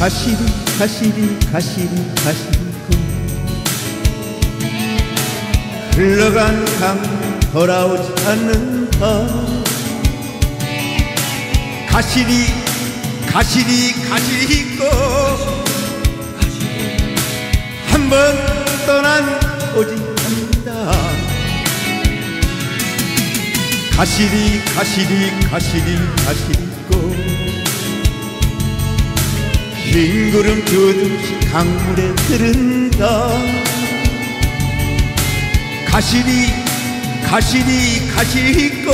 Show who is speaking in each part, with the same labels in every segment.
Speaker 1: 가시리 가시리 가시리 가시리고 흘러간 강 돌아오지 않는다 가시리 가시리 가시리고. 한 번 떠난 오지 않는다. 가시리 가시리 가시리 가시리고 흰 구름 두둥씩 강물에 흐른다. 가시리 가시리 가시리고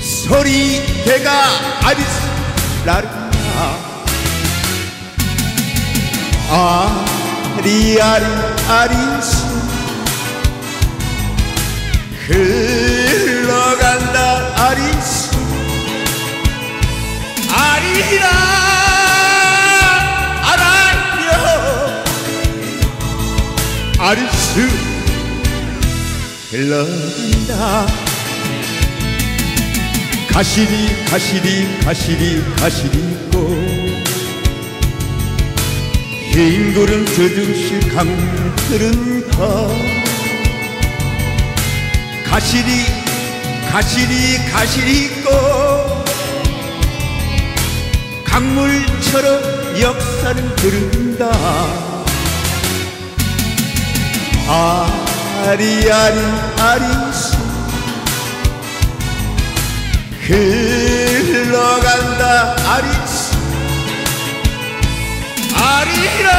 Speaker 1: 소리 개가 아리스 라르나 아리아리 아리스 흘 아리라 아라려 아리스 흘러간다. 가시리 가시리 가시리 가시리고 흰 구름 두둥실 강물 흐른다 가시리 가시리 가시리고 강물처럼 역사를 흐른다. 아리아리 아리수 흘러간다 아리수 아리라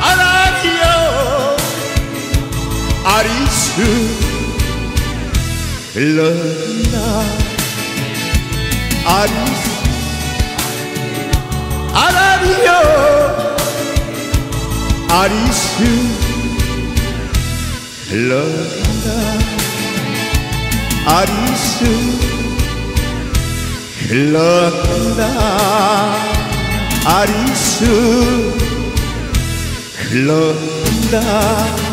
Speaker 1: 아라리요 아리수 흘러간다 아리수 아라리요 아리수 흘러간다 아리수 흘러간다 아리수 흘러간다